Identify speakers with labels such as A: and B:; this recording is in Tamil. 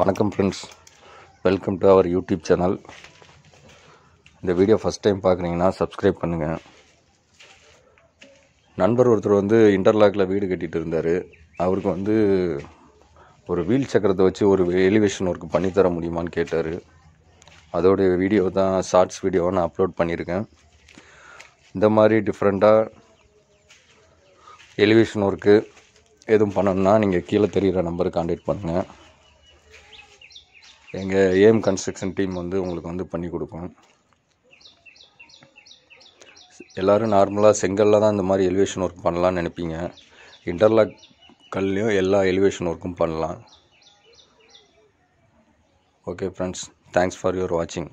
A: வணக்கம் friends welcome to our YouTube channel இந்த வீடியோ ஃபஸ்ட் டைம் பார்க்குறீங்கன்னா சப்ஸ்கிரைப் பண்ணுங்கள் நண்பர் ஒருத்தர் வந்து இன்டர்லாக்கில் வீடு கட்டிகிட்டு இருந்தார். அவருக்கு வந்து ஒரு வீல் சக்கரத்தை வச்சு ஒரு எலிவேஷன் ஒர்க் பண்ணித்தர முடியுமான்னு கேட்டார். அதோடைய வீடியோ தான் ஷார்ட்ஸ் வீடியோவை நான் அப்லோட் பண்ணியிருக்கேன். இந்த மாதிரி டிஃப்ரெண்ட்டாக எலிவேஷன் ஒர்க்கு எதுவும் பண்ணணும்னா நீங்கள் கீழே தெரிகிற நம்பருக்கு காண்டாக்ட் பண்ணுங்கள் எங்கள் ஏஎம் கன்ஸ்ட்ரக்ஷன் டீம் வந்து உங்களுக்கு வந்து பண்ணி கொடுக்கும் எல்லோரும் நார்மலாக செங்கல்ல தான் இந்த மாதிரி எலிவேஷன் ஒர்க் பண்ணலாம்னு நினைப்பீங்க. இன்டர்லாக் கல்லையும் எல்லா எலிவேஷன் ஒர்க்கும் பண்ணலாம். Okay friends thanks for your வாட்சிங்